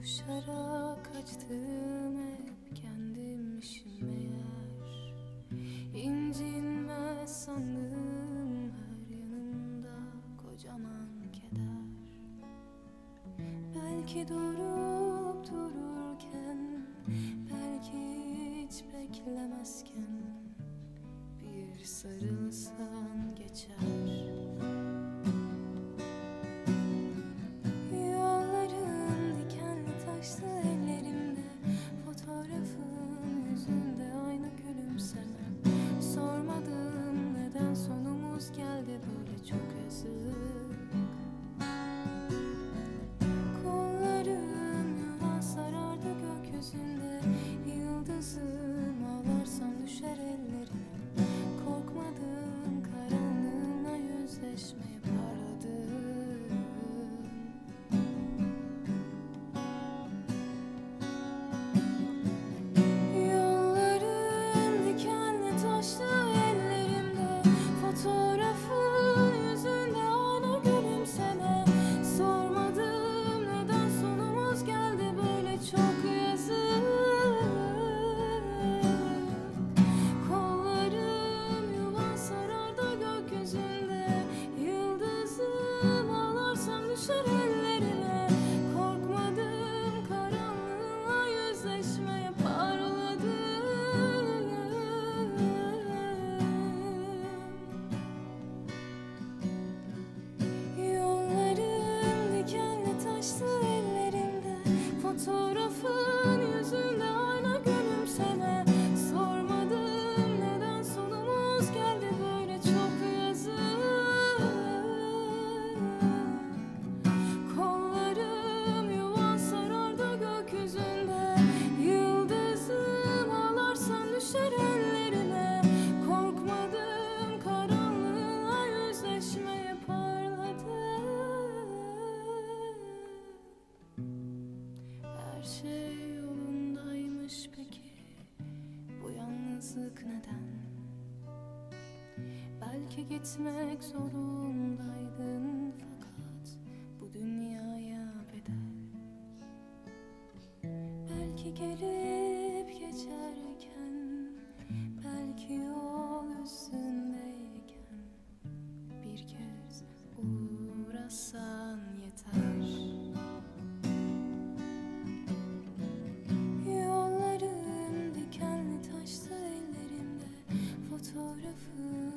Koşarak açtım hep kendimmişim meğer İncinmez sandım her yanımda kocaman keder. Belki durup dururken Belki hiç beklemezken Bir sarı Her şey yolundaymış peki Bu yalnızlık neden? Belki gitmek zorundaydın Fakat bu dünyaya bedel Belki gelir food.